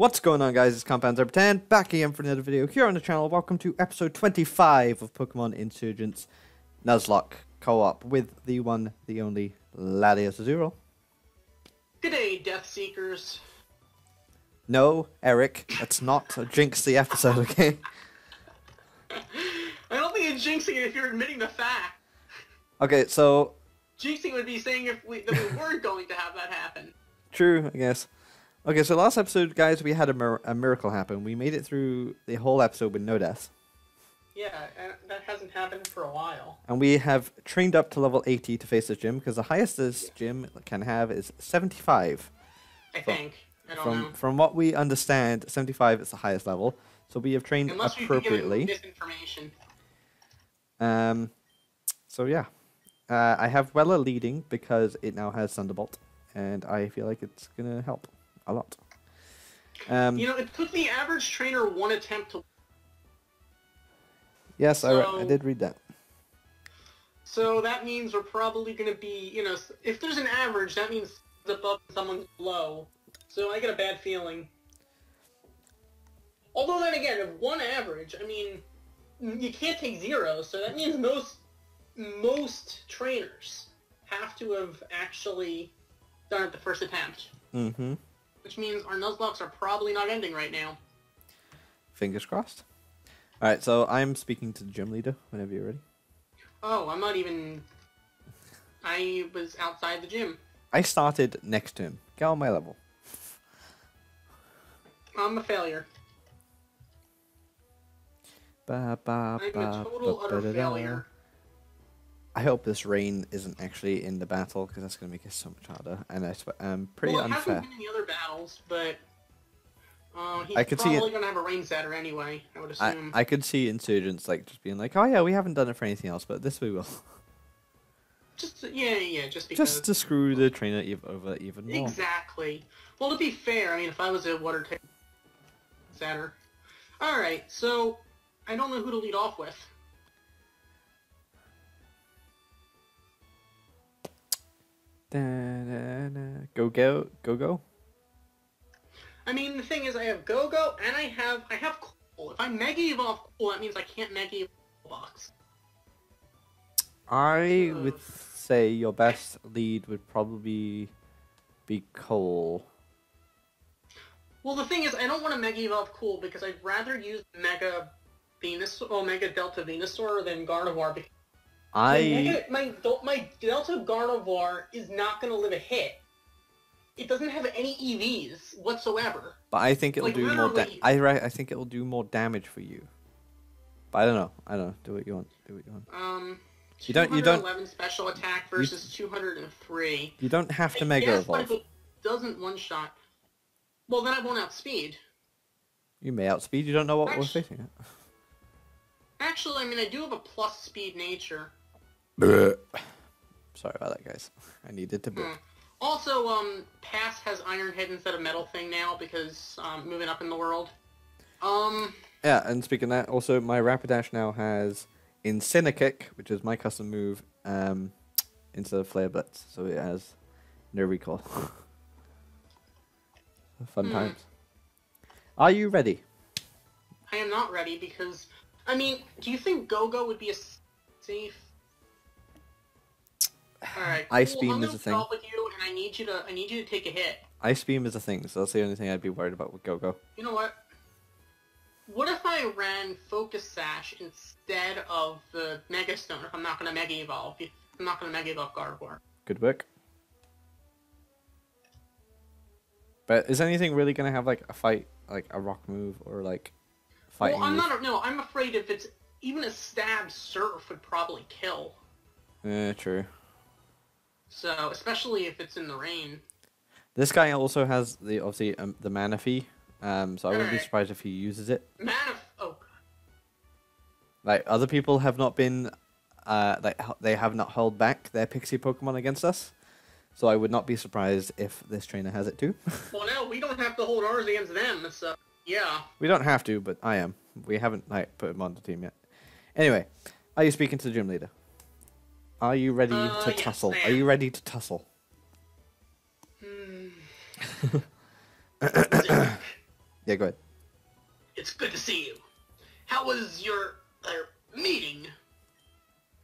What's going on guys, it's Compound 10 back again for another video here on the channel. Welcome to episode 25 of Pokemon Insurgence Nuzlocke co-op with the one, the only, Latios Azurill. Good day, Death Seekers. No, Eric, let's not jinx the episode, okay? I don't think it's jinxing it if you're admitting the fact. Okay, so... Jinxing would be saying if we, that we weren't going to have that happen. True, I guess. Okay, so last episode, guys, we had a, mir a miracle happen. We made it through the whole episode with no deaths. Yeah, and that hasn't happened for a while. And we have trained up to level 80 to face this gym, because the highest this gym can have is 75. I think. I don't From know. from what we understand, 75 is the highest level. So we have trained Unless we've been given appropriately. misinformation. Um, so yeah, uh, I have Weller leading because it now has Thunderbolt, and I feel like it's gonna help a lot. Um, You know, it took the average trainer one attempt to. yes, I, re- I did read that. So that means we're probably going to be, you know, if there's an average, that means it's above someone's low. So I get a bad feeling. Although then again, if one average, I mean, you can't take zero, so that means most most trainers have to have actually done it the first attempt, Mm-hmm. Which means our Nuzlockes are probably not ending right now. Fingers crossed. All right, so I'm speaking to the gym leader whenever you're ready. Oh, I'm not even. I was outside the gym. I started next to him. Get on my level. I'm a failure. Ba, ba, I'm a total ba, utter ba, da, da. failure. I hope this rain isn't actually in the battle because that's gonna make it so much harder, and I sw- um pretty well, it unfair. hasn't been in the other battles, but uh, he's I could see probably it- going to have a rain setter anyway. I would assume. I could see Insurgence like just being like, oh yeah, we haven't done it for anything else, but this we will, Just yeah, yeah, just because. just to screw the trainer ev- over even more. Exactly. Well, to be fair, I mean, if I was a water type setter. All right, so I don't know who to lead off with. Go go go go. I mean, the thing is, I have Go-Go and I have I have Cool. If I Mega Evolve Cool, that means I can't Mega Evolve Box. I Uh. would say your best lead would probably be Cole. Well, the thing is, I don't want to Mega Evolve Cool because I'd rather use Mega Venus or Mega Delta Venusaur than Gardevoir. Because my, I Mega, my, my Delta Gardevoir is not going to live a hit. It doesn't have any EVs whatsoever. but I think it'll like, do more. Da- I re- I think it'll do more damage for you. But I don't know. I don't know. Do what you want. Do what you want. Um, You don't- you don't- 211 special attack versus 203. You don't have to mega Yes, but evolve. if it doesn't one shot, well then I won't outspeed. You may outspeed. You don't know what we're facing. Actually, I mean I do have a plus speed nature. Sorry about that, guys. I needed to. Hmm. burp. Also, um, Pass has Iron Head instead of Metal Thing now because um, moving up in the world. Um, Yeah, and speaking of that, also my Rapidash now has Incinekick, which is my custom move, um, instead of Flare Blitz, so it has no recoil. Fun Hmm. times. Are you ready? I am not ready because, I mean, do you think Go-Go would be a safe? All right, Ice cool, Beam is a thing. with you, and I need you to, I need you to take a hit. Ice Beam is a thing, so that's the only thing I'd be worried about with Go-Go. You know what? What if I ran Focus Sash instead of the Mega Stone if I'm not going to Mega Evolve? I'm not going to Mega Evolve Gardevoir. Good work. But is anything really gonna have like a fight, like a rock move, or like fighting Well, I'm move? not. No, I'm afraid if it's even a stab Surf would probably kill. Yeah, true. So especially if it's in the rain. This guy also has the obviously um, the Manaphy, um, so I wouldn't be surprised if he uses it. Man oh, Like other people have not been, uh, like they have not held back their Pixie Pokemon against us, so I would not be surprised if this trainer has it too. well now we don't have to hold ours against them. So yeah. we don't have to, but I am. We haven't like put him on the team yet. Anyway, are you speaking to the gym leader? Are you ready Uh, to yes, tussle? Are you ready to tussle? Hmm. Yeah, go ahead. It's good to see you. How was your uh, meeting?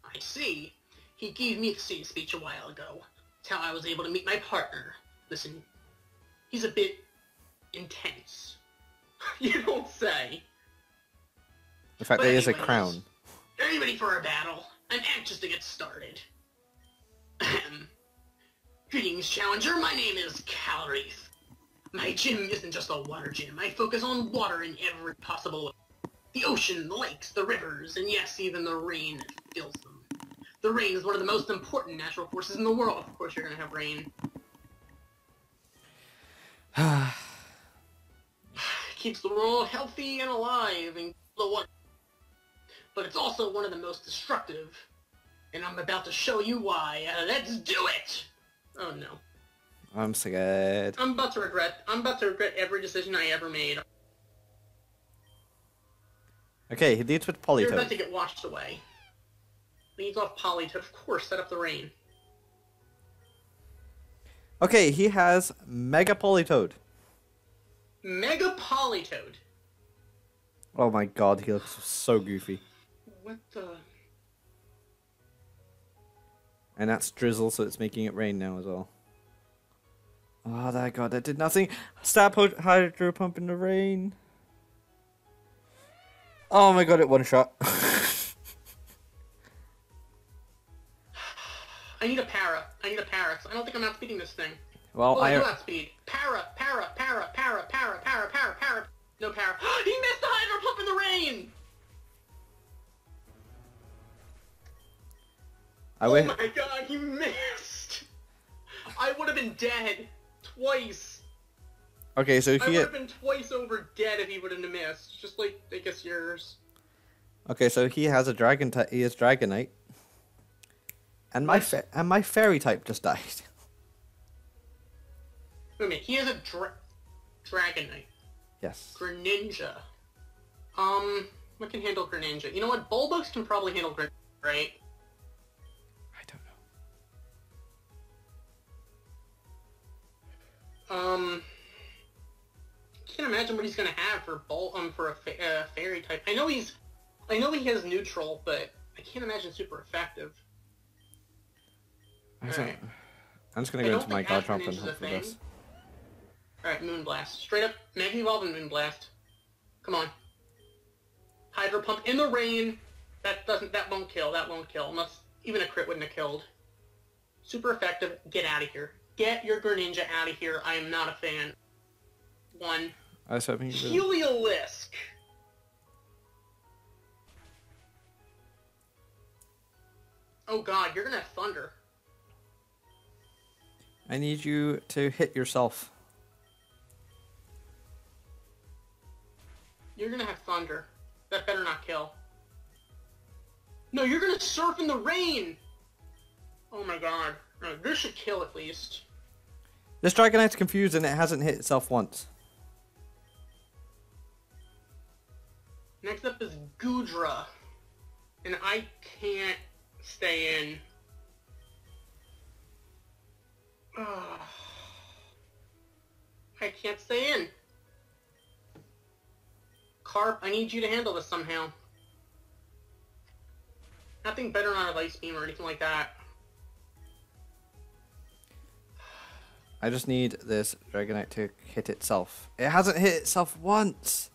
I see. He gave me a speech a while ago. It's how I was able to meet my partner. Listen, he's a bit intense. you don't say. The fact But that he has a crown. Are you ready for a battle? I'm anxious to get started. Greetings, Challenger. My name is Calreath. My gym isn't just a water gym. I focus on water in every possible way. The ocean, the lakes, the rivers, and yes, even the rain that fills them. The rain is one of the most important natural forces in the world. Of course, you're gonna have rain. keeps the world healthy and alive and the one. But it's also one of the most destructive. And I'm about to show you why. Uh, let's do it! Oh no. I'm scared. I'm about to regret. I'm about to regret every decision I ever made. Okay, he leads with You're about to get washed away. Leads off Polly to, of course, set up the rain. Okay, he has Mega Politoed. Mega Politoed. Oh my god, he looks so goofy. What the? And that's drizzle, so it's making it rain now as well. Oh, ah, that god, that did nothing. Stab hydro pump in the rain. Oh my god, it one shot. I need a para. I need a para. I don't think I'm outspeeding this thing. well, Oh, I do I outspeed. Para, para, para, para, para, para, para, para. No para. he missed the hydro pump in the rain! I oh wish. my god, he missed! I would have been dead. Twice. Okay, so he. I would have been twice over dead if he would have missed. Just like, I guess yours. okay, so he has a dragon. Ty- he is Dragonite. And my fa- and my fairy type just died. Wait a minute, he has a dra- Dragonite. yes. Greninja. Um, what can handle Greninja? You know what? Bulbox can probably handle Greninja, right? Um, can't imagine what he's gonna have for Bul um for a fa- uh, fairy type. I know he's, I know he has neutral, but I can't imagine super effective. I don't- Alright. I'm just gonna I go into my guard trump and hope for this. All right, Moonblast, straight up Mega Evolve and Moonblast. Come on. Hydro Pump in the rain. That doesn't. That won't kill. That won't kill. Unless even a crit wouldn't have killed. Super effective. Get out of here. Get your Greninja out of here. I am not a fan. One. I was hoping you. Heliolisk. Oh god, you're gonna have thunder. I need you to hit yourself. You're gonna have thunder. That better not kill. No, you're gonna surf in the rain! Oh my god. No, this should kill at least. This Dragonite's confused and it hasn't hit itself once. Next up is Goodra. And I can't stay in. Ugh. I can't stay in. Carp, I need you to handle this somehow. Nothing better than a ice beam or anything like that. I just need this Dragonite to hit itself. It hasn't hit itself once.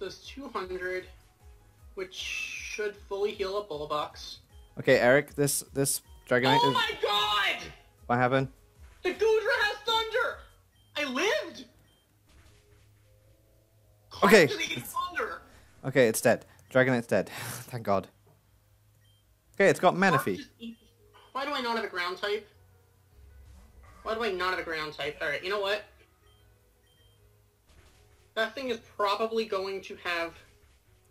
So it's 200, which should fully heal a Bullbox. Okay, Eric, this this Dragonite Oh is. my god! What happened? The Goodra has thunder! I lived! Okay. How did he get thunder? Okay, it's dead. Dragonite's dead. Thank God. Okay, it's got Manaphy. Why do I not have a ground type? Why do I not have a ground type? Alright, you know what? That thing is probably going to have...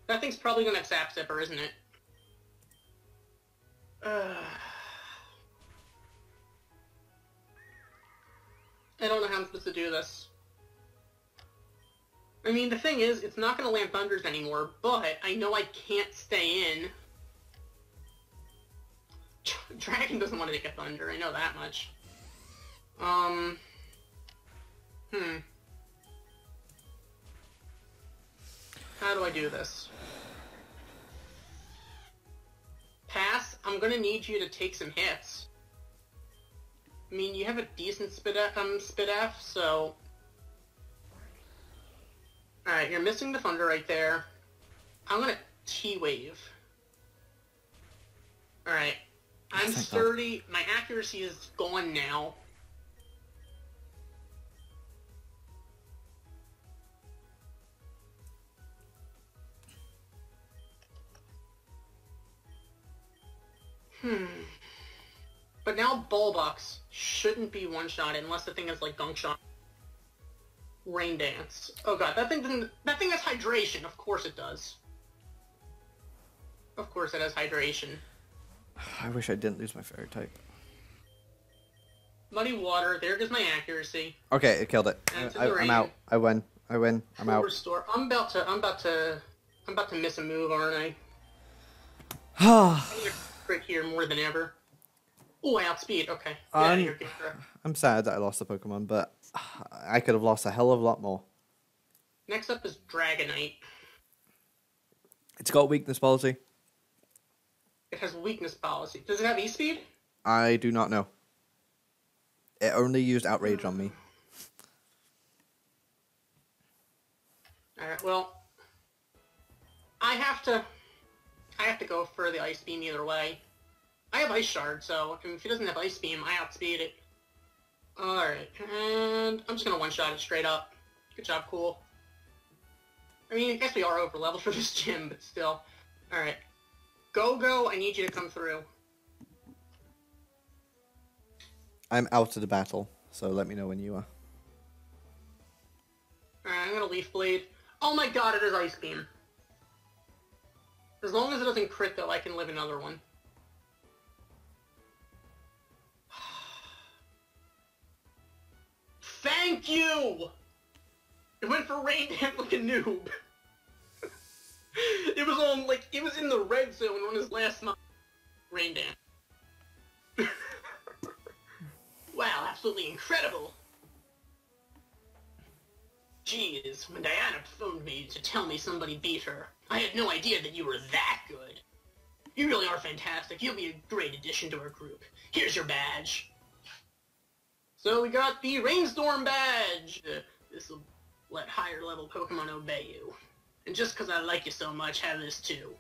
That thing's probably going to have Zap Zipper, isn't it? Uh, I don't know how I'm supposed to do this. I mean, the thing is, it's not going to land Thunders anymore, but I know I can't stay in. Dragon doesn't want to take a Thunder, I know that much. Um, Hmm. How do I do this? Pass, I'm gonna need you to take some hits. I mean, you have a decent spit um spit F, so. All right, you're missing the thunder right there. I'm gonna T wave. I'm Thank God. sturdy. My accuracy is gone now. Hmm. But now Bulbox shouldn't be one shot unless the thing is like gunk shot. Rain dance. Oh god, that thing doesn't that thing has hydration, of course it does. Of course it has hydration. I wish I didn't lose my fairy type. Muddy water, there goes my accuracy. Okay, it killed it. I, I'm out. I win. I win. I'm out. Restore. I'm about to I'm about to I'm about to miss a move, aren't I? I'm I'm crit here more than ever. Oh, I outspeed. Okay. Get Um, here, Kira. sad that I lost the Pokemon, but I could have lost a hell of a lot more. Next up is Dragonite. It's got weakness policy. It has weakness policy. Does it have E-speed? I do not know. It only used outrage on me. Alright, well, I have to, I have to go for the Ice Beam either way. I have Ice Shard, so if he doesn't have Ice Beam, I outspeed it. Alright, and I'm just gonna one-shot it straight up. Good job, cool. I mean, I guess we are over level for this gym, but still. Alright. Go-Go, I need you to come through. I'm out of the battle, so let me know when you are. Alright, I'm gonna Leaf Blade. Oh my god, it is Ice Beam. As long as it doesn't crit, though, I can live another one. Thank you! It went for Rain Dance like a noob. it was on, like, it was in the red zone on his last month. Rain Dance. wow, absolutely incredible. Jeez, when Diana phoned me to tell me somebody beat her, I had no idea that you were that good. You really are fantastic. You'll be a great addition to our group. Here's your badge. So we got the Rainstorm badge. This will let higher level Pokemon obey you. And just because I like you so much, have this too.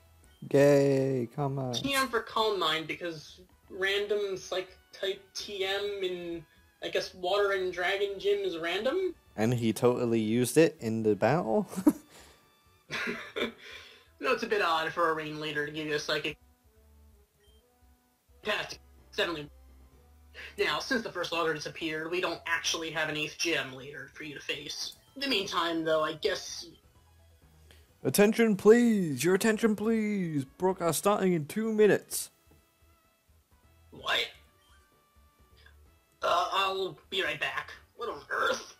Yay, come on. TM for Calm Mind because random psych type TM in I guess Water and Dragon Gym is random. And he totally used it in the battle? no, it's a bit odd for a rain leader to give you a psychic. Fantastic. Definitely. Now, since the first logger disappeared, we don't actually have an eighth gym leader for you to face. In the meantime, though, I guess attention, please! Your attention, please! Broadcast starting in two minutes. what? Uh, I'll be right back. What on earth?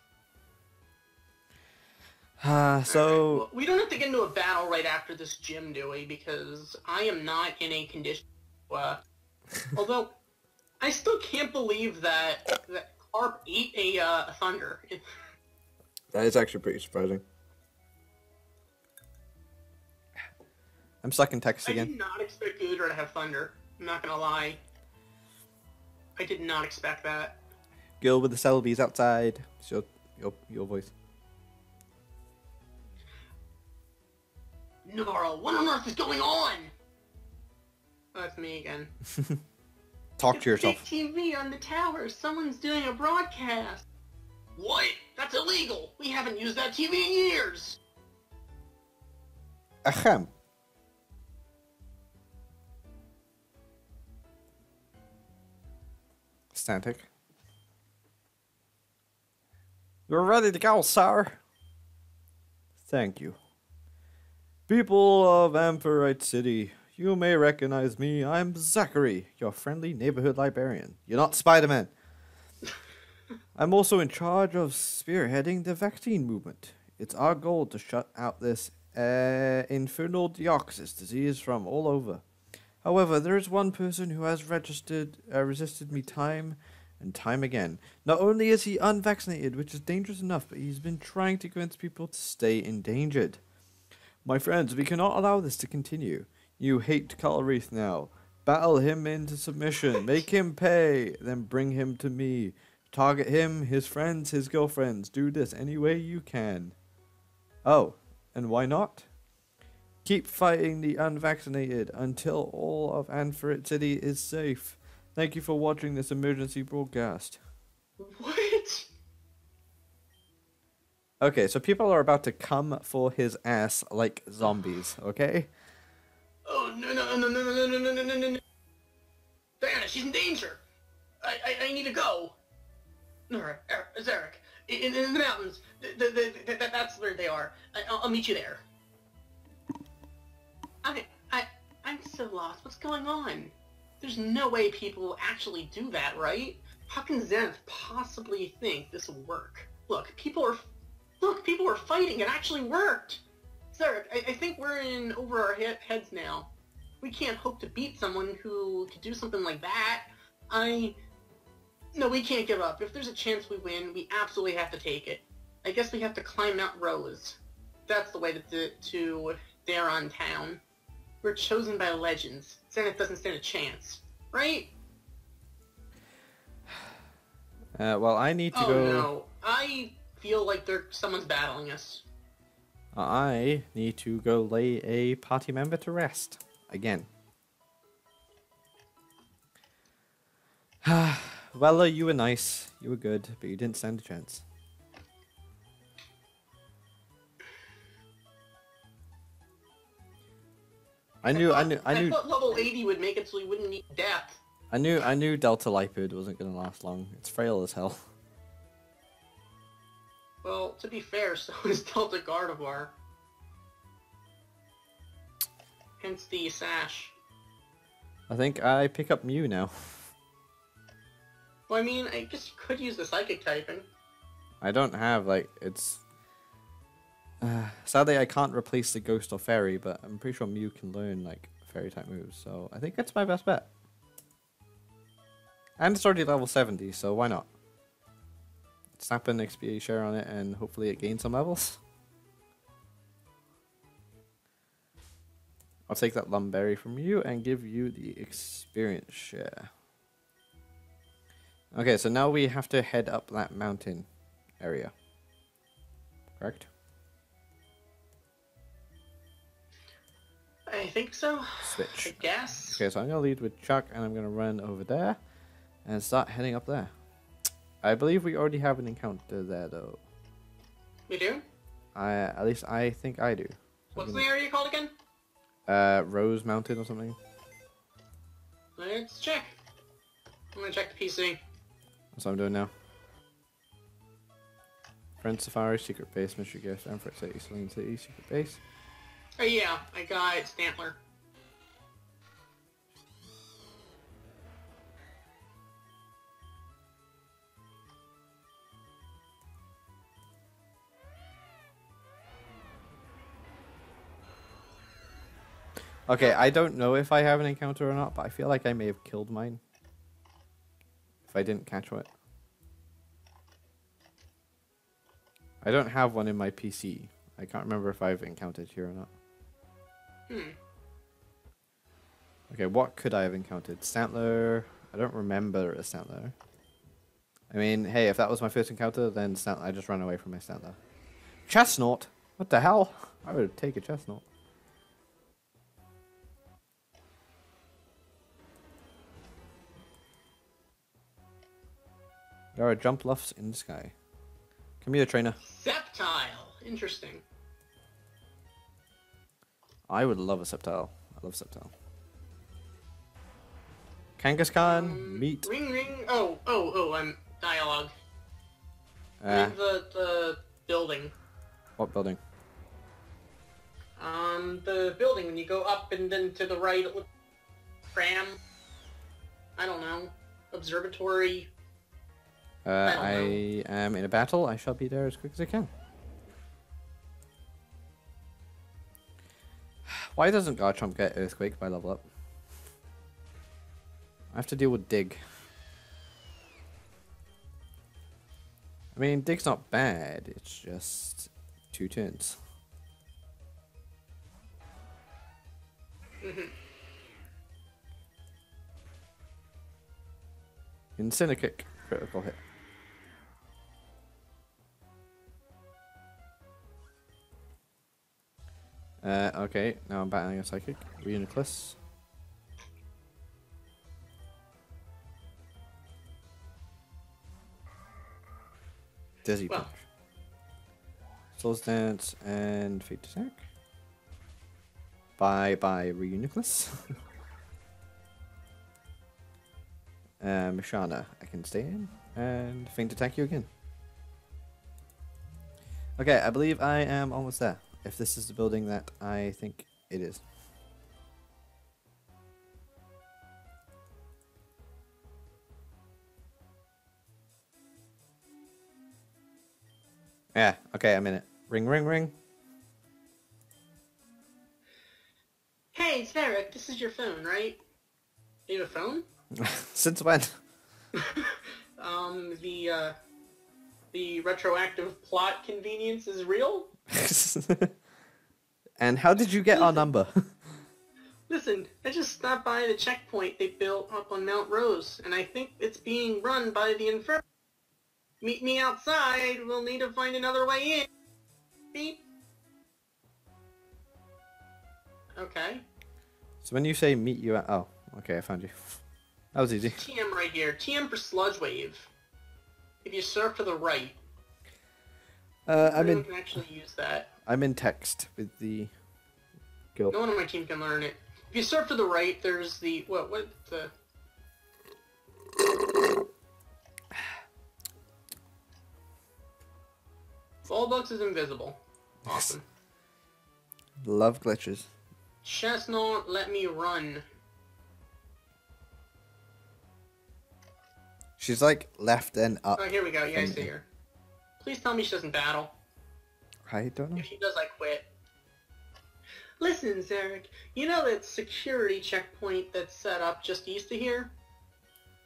Ah, so Well, we don't have to get into a battle right after this gym, do we? Because I am not in a condition. to, Uh, although, I still can't believe that that Carp ate a, uh, a thunder. That is actually pretty surprising. I'm stuck in again. I did not expect Goodra to have thunder. I'm not gonna lie. I did not expect that. Girl with the Selby's outside. It's your your your voice. Nora, what on earth is going on? Oh, that's me again. Talk to yourself. Big TV on the tower. Someone's doing a broadcast. What? That's illegal. We haven't used that TV in years. Ahem. Stantic. You're ready to go, sir. Thank you. People of Amphrite City, you may recognize me. I'm Zachary, your friendly neighborhood librarian. You're not Spider Man. I'm also in charge of spearheading the vaccine movement. It's our goal to shut out this uh, infernal deoxys disease from all over. However, there is one person who has registered uh, resisted me time and time again. Not only is he unvaccinated, which is dangerous enough, but he's been trying to convince people to stay endangered. My friends, we cannot allow this to continue. You hate Calreath now. Battle him into submission. Make him pay. Then bring him to me. Target him, his friends, his girlfriends. Do this any way you can. Oh, and why not? Keep fighting the unvaccinated until all of Amphrite City is safe. Thank you for watching this emergency broadcast. What? Okay, so people are about to come for his ass like zombies, okay? Oh no no no no no no no no no no no! Diana, she's in danger. I I, I need to go. No, Zarek, in, in the mountains. The, the, the, the, that's where they are. I, I'll, I'll meet you there. I I I'm so lost. What's going on? There's no way people will actually do that, right? How can Zenith possibly think this will work? Look, people are look, people are fighting. It actually worked. Zarek, I, I think we're in over our he- heads now. We can't hope to beat someone who could do something like that. I... No, we can't give up. If there's a chance we win, we absolutely have to take it. I guess we have to climb Mount Rose. That's the way to, to, to Daron Town. We're chosen by legends. Zenith doesn't stand a chance. Right? Uh, well, I need to oh go. no. I feel like there someone's battling us. I need to go lay a party member to rest again. well, uh, you were nice. You were good, but you didn't stand a chance. I knew, I, thought- knew, I knew, thought level 80 would make it so we wouldn't need depth. I knew, I knew Delta Lipid wasn't gonna last long. It's frail as hell. Well, to be fair, so is Delta Gardevoir. Hence the sash. I think I pick up Mew now. Well, I mean, I guess you could use the psychic typing. I don't have like it's. Uh, sadly, I can't replace the ghost or fairy, but I'm pretty sure Mew can learn like fairy type moves, so I think that's my best bet. And it's already level 70, so why not? Snap an XP share on it, and hopefully it gains some levels. I'll take that Lum Berry from you and give you the experience share. Okay, so now we have to head up that mountain area. Correct? I think so. I Switch. guess. Okay, so I'm to lead with Chuck and I'm going to run over there and start heading up there. I believe we already have an encounter there though. We do? I At least I think I do. So What's I'm the area called again? Uh, Rose Mountain or something? Let's check. I'm gonna check the PC. That's what I'm doing now. Friend Safari, Secret Base, Mystery Gift, Amphrite City, Selene City, Secret Base. Oh yeah, I got Stantler. Okay, I don't know if I have an encounter or not, but I feel like I may have killed mine. If I didn't catch it. I don't have one in my PC. I can't remember if I've encountered here or not. Hmm. Okay, what could I have encountered? Stantler. I don't remember a Stantler. I mean, hey, if that was my first encounter, then Stantler, I just ran away from my Stantler. Chestnut? What the hell? I would take a chestnut. There are Jumpluffs in the sky. Come here, trainer. Sceptile. Interesting. I would love a Sceptile. I love Sceptile. Kangaskhan, Um, meat. Ring ring. Oh oh oh. I'm dialogue. Uh, I'm in the the building. what building? Um, the building when you go up and then to the right, it looks Pram. I don't know. Observatory. Uh, don't I, am in a battle. I shall be there as quick as I can. Why doesn't Garchomp get Earthquake by level up? I have to deal with Dig. I mean, Dig's not bad. It's just two turns. Incinerkick, critical hit. Uh, okay, now I'm battling a psychic. Reuniclus. Dizzy Well. Punch. Swords Dance and Feint Attack. Bye bye Reuniclus. uh, Mishana, I can stay in and Feint attack you again. Okay, I believe I am almost there. If this is the building that I think it is. Yeah, okay, I'm in it. Ring, ring, ring. Hey, it's Varric. This is your phone, right? You have a phone? Since when? Um, the, uh, the retroactive plot convenience is real? and how did you get our number? Listen, I just stopped by the checkpoint they built up on Mount Rose, and I think it's being run by the Inferno. Meet me outside. We'll need to find another way in. Beep. Okay. so when you say meet you at... Oh, okay, I found you. That was easy. TM right here. TM for Sludge Wave. If you surf to the right, Uh, I'm in. can actually use that. I'm in text with the guild. No one on my team can learn it. If you surf to the right, there's the what? What the? Ballbucks is invisible. Awesome. Love glitches. Chestnut, let me run. She's like left and up. Oh, here we go. Yeah, I see her. Please tell me she doesn't battle. I don't know. If she does, I quit. Listen, Zarek, you know that security checkpoint that's set up just east of here?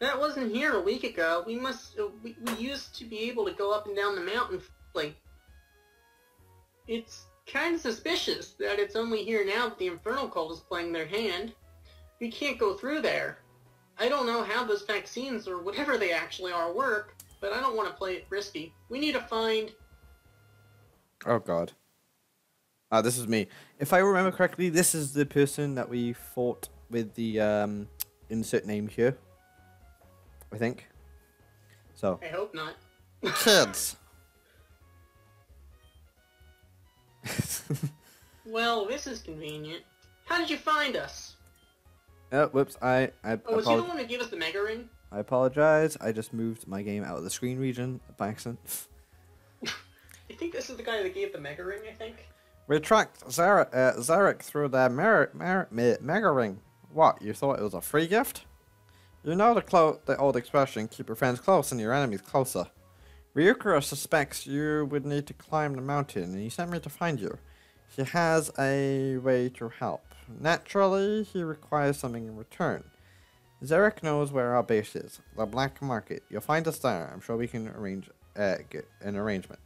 That wasn't here a week ago. We must, uh, we, we used to be able to go up and down the mountain freely. It's kind of suspicious that it's only here now that the Infernal Cult is playing their hand. We can't go through there. I don't know how those vaccines or whatever they actually are work, but I don't want to play it risky. We need to find Oh god. Ah, this is me. If I remember correctly, this is the person that we fought with the um, insert name here. I think. So, I hope not. kids. Well, this is convenient. How did you find us? oh, whoops! I I, Oh, was you the one to give us the Mega Ring? I apologize. I just moved my game out of the screen region by accident. I think this is the guy that gave the Mega Ring, I think. Retract Zarek, uh, Zarek through the mer- mer- me- mega ring. What? You thought it was a free gift? You know the clo- the old expression, keep your friends close and your enemies closer. Ryukura suspects you would need to climb the mountain, and he sent me to find you. He has a way to help. Naturally, he requires something in return. Zarek knows where our base is, the Black Market. You'll find us there. I'm sure we can arrange uh, get an arrangement.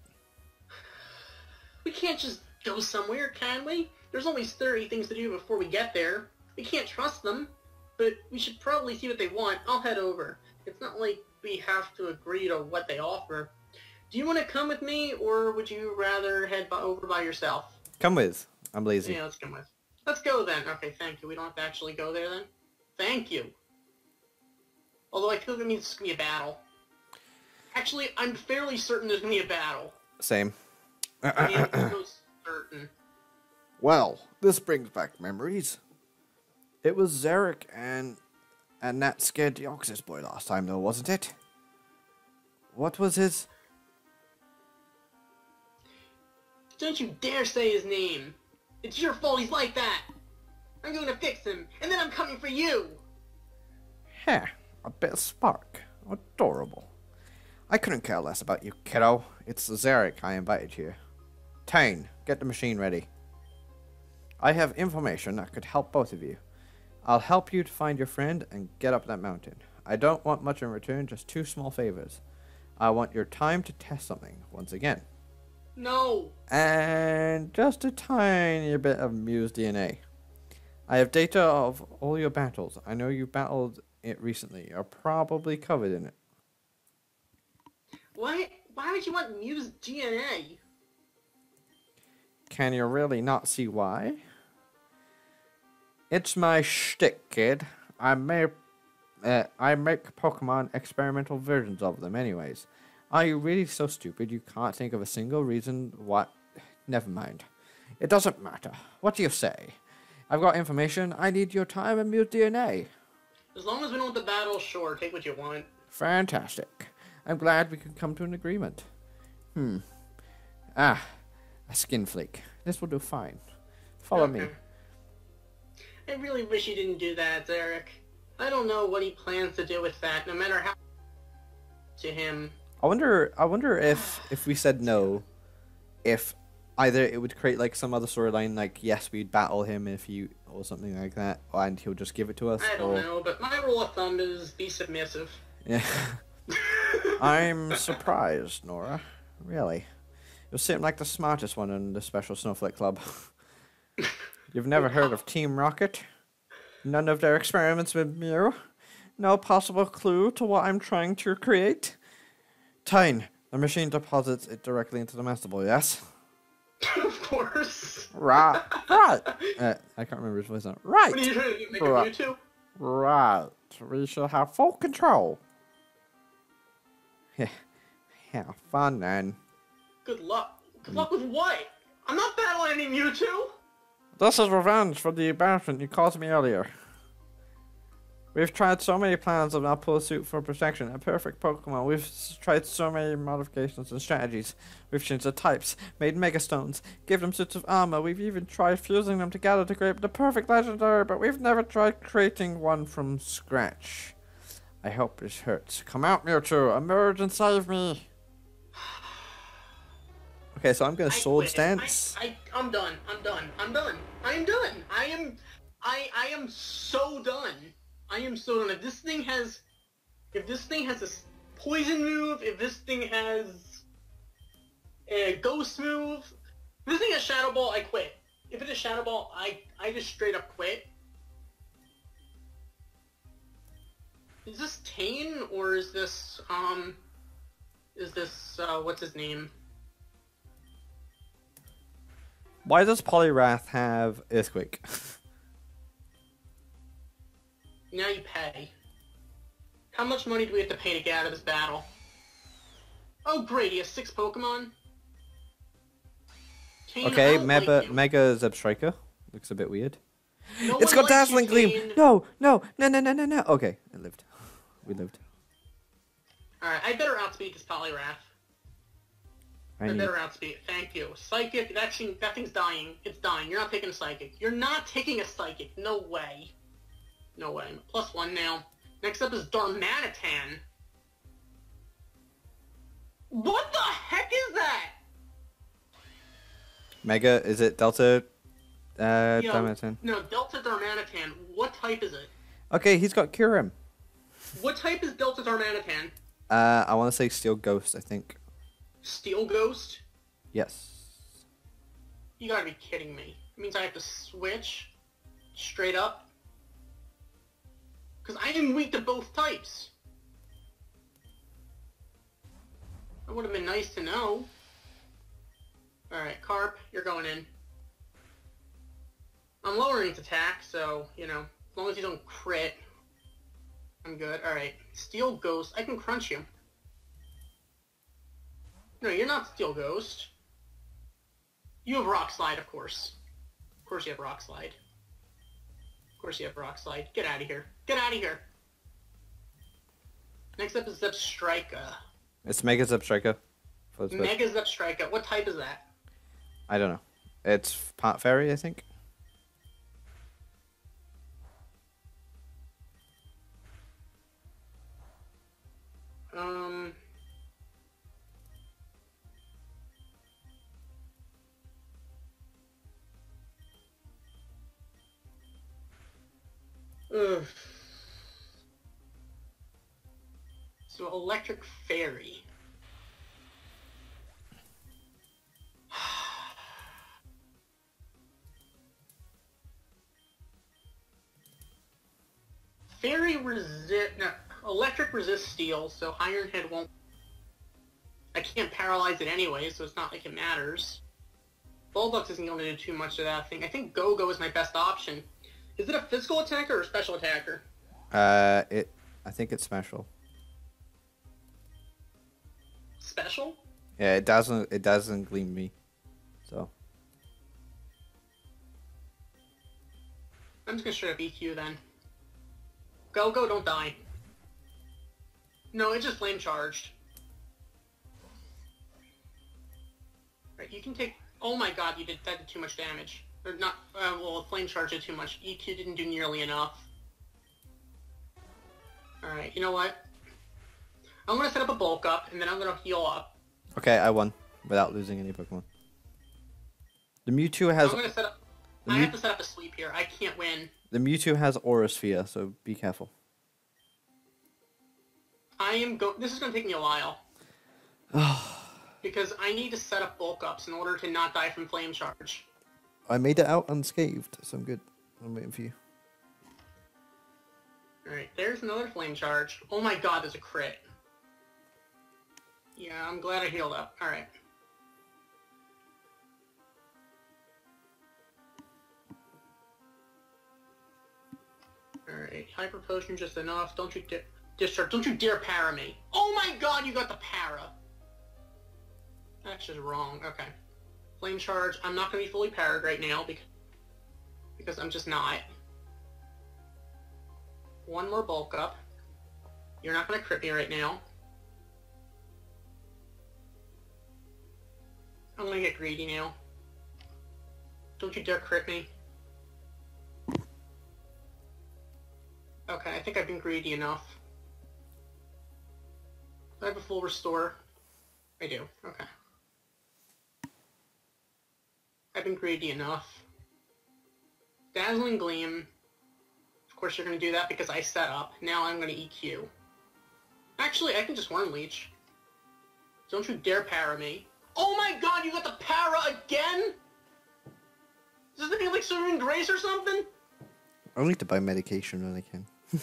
We can't just go somewhere, can we? There's always 30 things to do before we get there. We can't trust them, but we should probably see what they want. I'll head over. It's not like we have to agree to what they offer. Do you want to come with me, or would you rather head by, over by yourself? Come with. I'm lazy. Yeah, let's come with. Let's go then. Okay, thank you. We don't have to actually go there then? Thank you. Although I feel like it means it's going to be a battle. Actually, I'm fairly certain there's going to be a battle. Same. I mean, I'm so certain. Well, this brings back memories. It was Zarek and and that scared Deoxys boy last time, though, wasn't it? What was his? Don't you dare say his name. It's your fault he's like that. I'm going to fix him, and then I'm coming for you. Heh, a bit of spark. Adorable. I couldn't care less about you, kiddo. It's Zarek I invited here. Tane, get the machine ready. I have information that could help both of you. I'll help you to find your friend and get up that mountain. I don't want much in return, just two small favors. I want your time to test something once again. No. And just a tiny bit of Mew's DNA. I have data of all your battles. I know you battled it recently. You're probably covered in it. Why? Why would you want Mew's DNA? Can you really not see why? It's my shtick, kid. I may, uh, I make Pokemon experimental versions of them, anyways. Are you really so stupid you can't think of a single reason what? Never mind. It doesn't matter. What do you say? I've got information. I need your time and Mew's DNA. As long as we don't want the battle, sure, take what you want. Fantastic. I'm glad we could come to an agreement. Hmm. Ah, a skin flake. This will do fine. Follow me. I really wish he didn't do that, Eric. I don't know what he plans to do with that, no matter how to him. I wonder. I wonder if if we said no, if either it would create like some other storyline, like yes, we'd battle him if you or something like that, and he'll just give it to us. I don't or, know, but my rule of thumb is be submissive. Yeah. I'm surprised, Nora. Really, you seem like the smartest one in the Special Snowflake Club. You've never heard of Team Rocket? None of their experiments with Mew? No possible clue to what I'm trying to create? Tyne, the machine deposits it directly into the Master Ball, yes? of course. Right. Right. Uh, I can't remember his voice now. Right. What are you trying to make Right. a Mewtwo? Right. We shall have full control. Yeah. Have fun then. Good luck. Good luck with what? I'm not battling any Mewtwo. This is revenge for the embarrassment you caused me earlier. We've tried so many plans of our pursuit for protection, a perfect Pokemon. We've tried so many modifications and strategies. We've changed the types, made Megastones, give them suits of armor. We've even tried fusing them together to create the perfect legendary, but we've never tried creating one from scratch. I hope this hurts. Come out, Mewtwo! Emerge and save me! Okay, so I'm gonna I sword quit. stance. I, I, I'm done. I'm done. I'm done. I am done. I am, I, I am so done. I am so done. If this thing has, if this thing has a poison move, if this thing has a ghost move, if this thing has shadow ball, I quit. If it is a shadow ball, I, I just straight up quit. Is this Tane or is this um, is this uh, what's his name? Why does Poliwrath have Earthquake? Now you pay. How much money do we have to pay to get out of this battle? Oh great, he has six Pokemon? Kane, Okay, Mega like. Mega Zebstrika looks a bit weird. No it's got you, dazzling gleam. No, no, no, no, no, no, no. Okay, it lived. We lived. Alright, I better outspeed this Poliwrath. I I better outspeed it. Thank you. Psychic, that, thing, that thing's dying. It's dying. You're not taking a Psychic. You're not taking a Psychic. No way. No way. Plus one now. Next up is Darmanitan. What the heck is that? Mega. Is it Delta? Uh, Yo, Diamondton? No, Delta Darmanitan. What type is it? Okay, he's got Kyurem. What type is Delta Darmanitan? Uh, I want to say Steel Ghost. I think. Steel Ghost? Yes. You gotta be kidding me. It means I have to switch straight up? Because I am weak to both types. That would have been nice to know. Alright, Carp, you're going in. I'm lowering its attack, so, you know, as long as you don't crit, I'm good. Alright, Steel Ghost, I can crunch you. No, you're not Steel Ghost. You have Rock Slide, of course. Of course you have Rock Slide. Of course you have Rock Slide. Get out of here. Get out of here. Next up is Zebstrika. It's Mega Zebstrika. For Mega Zebstrika. What type is that? I don't know. It's part fairy, I think. Um... So electric fairy. fairy resist no, electric resist steel, so Iron Head won't. I can't paralyze it anyway, so it's not like it matters. Bulbux isn't going to do too much of that thing. I think Go-Go is my best option. Is it a physical attacker or a special attacker? Uh, it. I think it's special. Special? Yeah, it doesn't. It doesn't gleam me. So I'm just gonna straight up EQ then. Go-Go, don't die. No, it just flame charged. Right, you can take. Oh my god, you did that did too much damage. Not. Uh, well, flame charge did too much. EQ didn't do nearly enough. All right, you know what? I'm gonna set up a bulk up, and then I'm gonna heal up. okay, I won without losing any Pokemon. The Mewtwo has I'm gonna set up. The I Mew- have to set up a sweep here. I can't win. the Mewtwo has Aura Sphere, so be careful. I am go. This is gonna take me a while. because I need to set up bulk ups in order to not die from flame charge. I made it out unscathed, so I'm good. I'm waiting for you. Alright, there's another flame charge. Oh my god, there's a crit. Yeah, I'm glad I healed up. Alright. Alright, hyper potion just enough. Don't you dare discharge. Don't you dare para me. Oh my god, you got the para. That's just wrong. Okay. Flame charge. I'm not gonna be fully powered right now because because I'm just not. One more bulk up. You're not gonna crit me right now. I'm gonna get greedy now. Don't you dare crit me. Okay, I think I've been greedy enough. Do I have a full restore? I do. Okay. I've been greedy enough. Dazzling Gleam. Of course you're going to do that because I set up. Now I'm going to EQ. Actually, I can just Horn Leech. Don't you dare para me. Oh my god, you got the para again? Is this thing like Serene Grace or something? I need to buy medication when I can.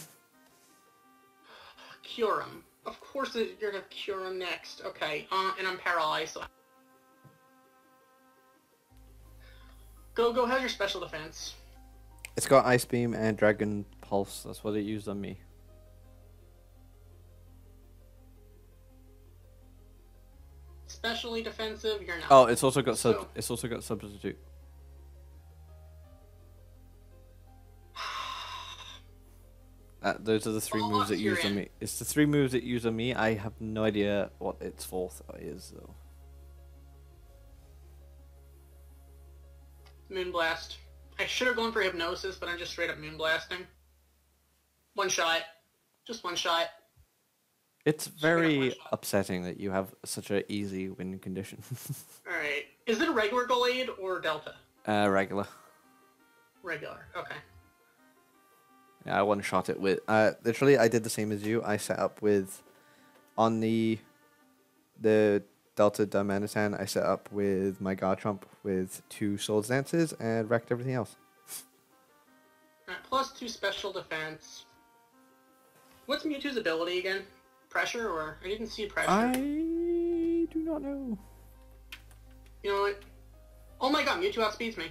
Cure him. Of course you're gonna cure him next. Okay, uh, and I'm paralyzed. So... Go, go, how's your special defense? It's got Ice Beam and Dragon Pulse. That's what it used on me. Specially defensive, you're not. Oh, it's also got sub. So- It's also got substitute. Uh, those are the three moves that you're use on me. It's the three moves that used on me. I have no idea what its fourth is though. Moonblast. I should have gone for Hypnosis, but I'm just straight up Moonblasting. One shot. Just one shot. It's very upsetting that you have such an easy win condition. Alright. Is it a regular Gallade or Delta? uh, regular. Regular. Okay. Yeah, I one shot it with. Uh, literally, I did the same as you. I set up with, on the, the Delta Diamanitan, I set up with my God Trump with two Swords Dances and wrecked everything else. Plus two special defense. What's Mewtwo's ability again? Pressure or I didn't see pressure. I do not know. You know what? Oh my god, Mewtwo outspeeds me.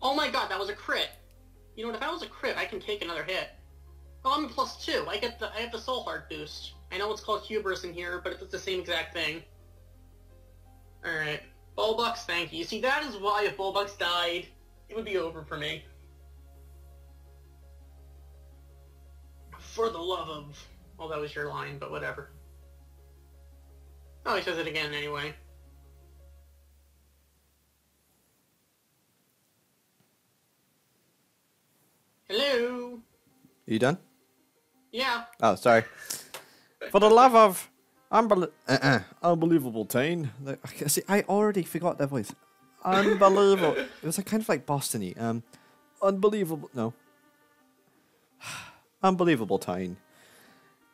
Oh my god, that was a crit. You know what? If that was a crit, I can take another hit. Oh, I'm plus two. I get the I have the Soul Heart boost. I know it's called Hubris in here, but it's the same exact thing. All right, Bulbux, thank you. See, that is why if Bulbux died, it would be over for me. For the love of... Well, that was your line, but whatever. Oh, he says it again anyway. Hello? Are you done? Yeah. Oh, sorry. For the love of unbel- uh-uh, unbelievable. The- I See, I already forgot their voice. Unbelievable. it was like kind of like Boston-y. Um, unbelievable. No. unbelievable, Tane.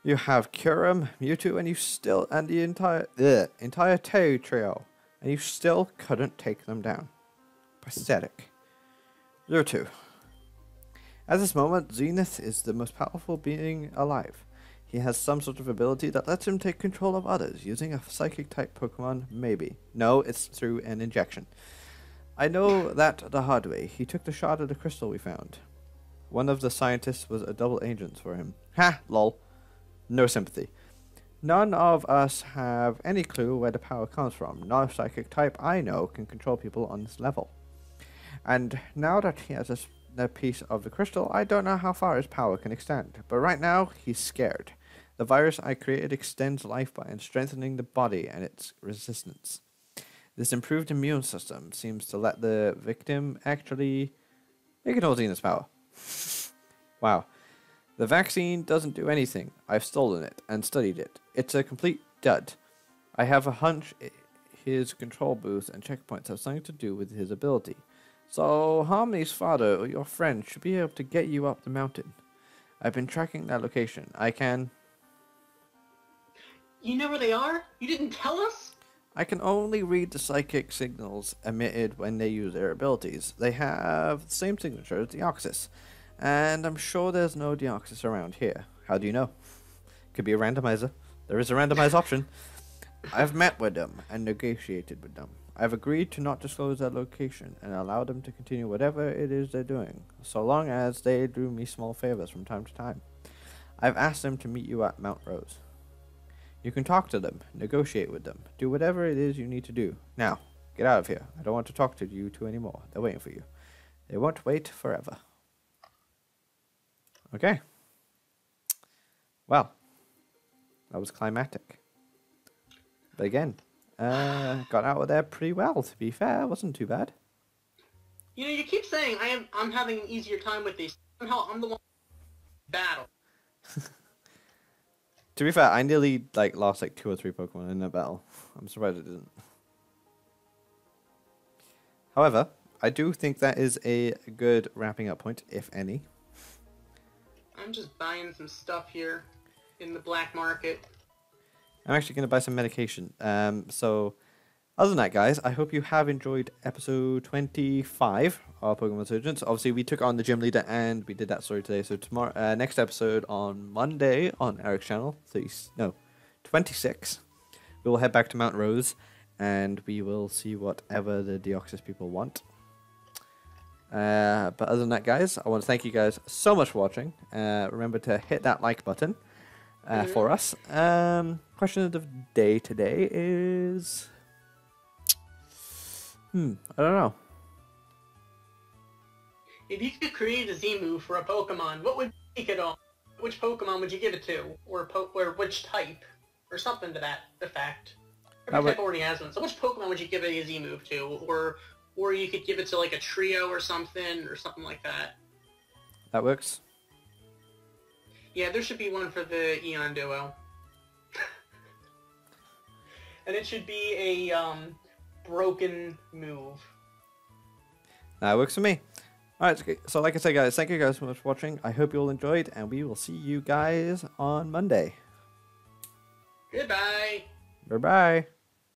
You have Kyurem, Mewtwo, and you still and the entire the entire Tao trio, and you still couldn't take them down. Pathetic. You're. At this moment, Zenith is the most powerful being alive. He has some sort of ability that lets him take control of others using a psychic type Pokemon, maybe. No, it's through an injection. I know that the hard way. He took the shot of the crystal we found. One of the scientists was a double agent for him. Ha, lol. No sympathy. None of us have any clue where the power comes from. No psychic type I know can control people on this level. And now that he has a, a piece of the crystal, I don't know how far his power can extend. But right now, he's scared. The virus I created extends life by strengthening the body and its resistance. This improved immune system seems to let the victim actually all Zenith's power. wow. The vaccine doesn't do anything. I've stolen it and studied it. It's a complete dud. I have a hunch his control booth and checkpoints have something to do with his ability. So, Harmony's father or your friend should be able to get you up the mountain. I've been tracking that location. I can. You know where they are? You didn't tell us? I can only read the psychic signals emitted when they use their abilities. They have the same signature as Deoxys, and I'm sure there's no Deoxys around here. How do you know? Could be a randomizer. There is a randomize option. I've met with them and negotiated with them. I've agreed to not disclose their location and allow them to continue whatever it is they're doing, so long as they do me small favors from time to time. I've asked them to meet you at Mount Rose. You can talk to them, negotiate with them, do whatever it is you need to do. Now, get out of here. I don't want to talk to you two anymore. They're waiting for you. They won't wait forever. Okay. Well, that was climactic. But again, uh, got out of there pretty well, to be fair. Wasn't too bad. You know, you keep saying I am I'm having an easier time with these. Somehow I'm the one battle. To be fair, I nearly like lost like two or three Pokemon in that battle. I'm surprised it didn't. However, I do think that is a good wrapping up point, if any. I'm just buying some stuff here in the black market. I'm actually going to buy some medication. Um, so, other than that, guys, I hope you have enjoyed episode 25 of Pokemon Insurgence. Obviously, we took on the gym leader and we did that story today. So, tomorrow, uh, next episode on Monday on Eric's channel, 30, no, 26, we will head back to Mount Rose and we will see whatever the Deoxys people want. Uh, but other than that, guys, I want to thank you guys so much for watching. Uh, remember to hit that like button uh, for us. Um, question of the day today is. Hmm, I don't know. If you could create a Z move for a Pokemon, what would you make it on? Which Pokemon would you give it to? Or po- or which type? Or something to that effect. Every would- type already has one. So which Pokemon would you give it a Z move to? Or or you could give it to like a trio or something, or something like that. That works. Yeah, there should be one for the Eon Duo. And it should be a um, broken move. That works for me. Alright, so- so like I said, guys, thank you guys so much for watching. I hope you all enjoyed, and we will see you guys on Monday. Goodbye! Bye bye.